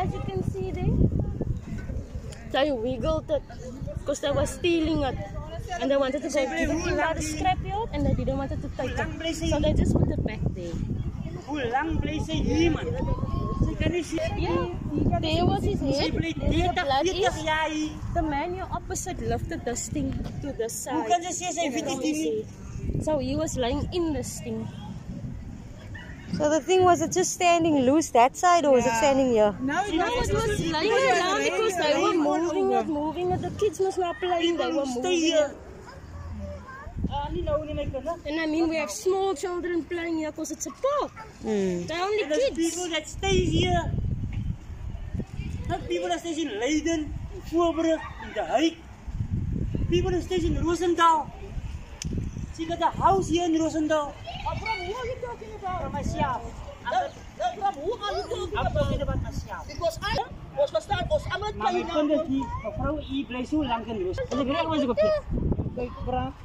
As you can see there, they wiggled it because they were stealing it. And they wanted to go give it to the scrapyard and they didn't want it to take it. So they just put it back there. Hoe lank bly sy hier man? Sy kan nie sien. Yeah, there was his head. the 30 blood 40 is. The man here opposite lifted this thing to the side. Hoe kan sy sê sy weet dit nie? So he was lying in this thing. So the thing was it just standing loose that side or was it standing here? No, No, it was lying around because they were moving it, moving it. The kids was not playing, they were Stay moving here. it. Ah, nie nou nie my kinders. And I mean, we have small children playing here because it's a park. Hmm. They're only And there's kids. people that stay here. Not people that stays in Leiden, in Voorbrug, in the Hague. People that stays in Rosendal. Sika da house yen rosendo. Abra mu mau do kini ba. From Asia. Abra mu mau yu do kini ba. Abra mu Because I was was start was amad pa yu na. Kon da kan ros. Ada gerak was ko fit. Baik bra.